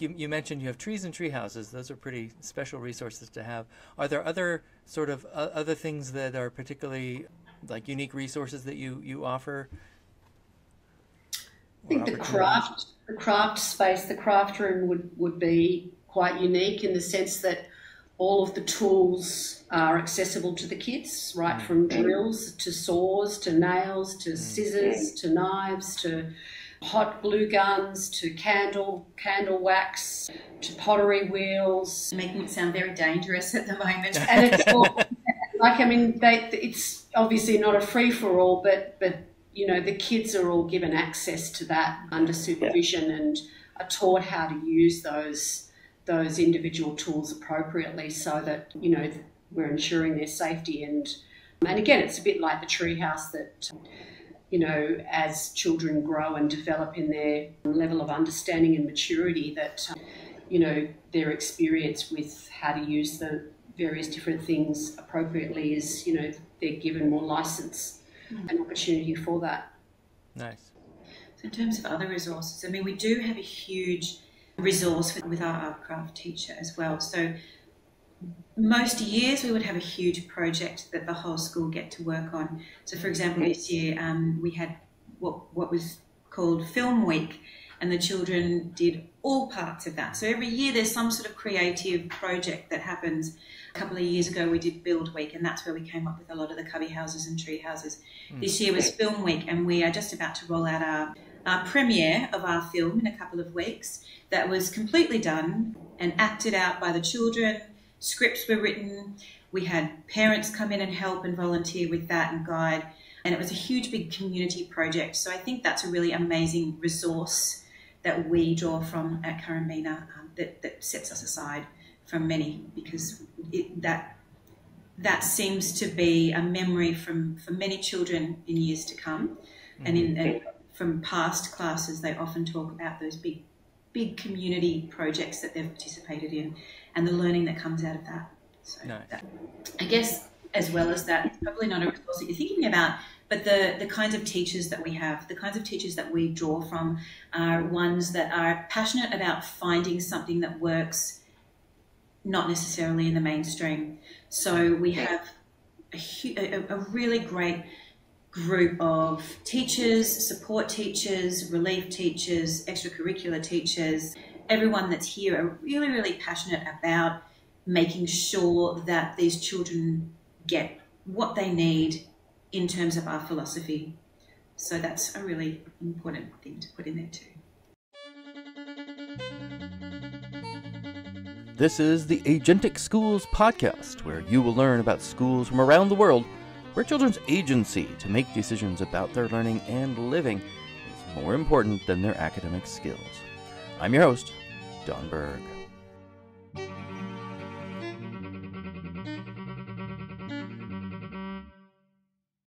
you, you mentioned you have trees and tree houses. Those are pretty special resources to have. Are there other sort of uh, other things that are particularly like unique resources that you, you offer? I think the craft the craft space, the craft room would, would be quite unique in the sense that all of the tools are accessible to the kids, right mm. from drills to saws to nails to mm. scissors to knives to hot glue guns to candle candle wax to pottery wheels. Making it sound very dangerous at the moment. and it's all, like I mean, they, it's obviously not a free for all, but but you know the kids are all given access to that under supervision yeah. and are taught how to use those those individual tools appropriately so that you know we're ensuring their safety and and again it's a bit like the treehouse that you know, as children grow and develop in their level of understanding and maturity, that, you know, their experience with how to use the various different things appropriately is, you know, they're given more license mm. and opportunity for that. Nice. So, in terms of other resources, I mean, we do have a huge resource with our art craft teacher as well. So, most years we would have a huge project that the whole school get to work on. So, for example, this year um, we had what what was called Film Week, and the children did all parts of that. So every year there's some sort of creative project that happens. A couple of years ago we did Build Week, and that's where we came up with a lot of the cubby houses and tree houses. Mm. This year was Film Week, and we are just about to roll out our, our premiere of our film in a couple of weeks. That was completely done and acted out by the children scripts were written. We had parents come in and help and volunteer with that and guide. And it was a huge, big community project. So I think that's a really amazing resource that we draw from at Currambena um, that, that sets us aside from many because it, that that seems to be a memory from for many children in years to come, mm-hmm. and in and from past classes they often talk about those big big community projects that they've participated in and the learning that comes out of that. So nice. that, I guess as well as that, it's probably not a resource that you're thinking about, but the, the kinds of teachers that we have, the kinds of teachers that we draw from are ones that are passionate about finding something that works not necessarily in the mainstream. So we have a, a, a really great group of teachers, support teachers, relief teachers, extracurricular teachers, everyone that's here are really, really passionate about making sure that these children get what they need in terms of our philosophy. So that's a really important thing to put in there too. This is the Agentic Schools podcast, where you will learn about schools from around the world where children's agency to make decisions about their learning and living is more important than their academic skills. I'm your host, Don Berg.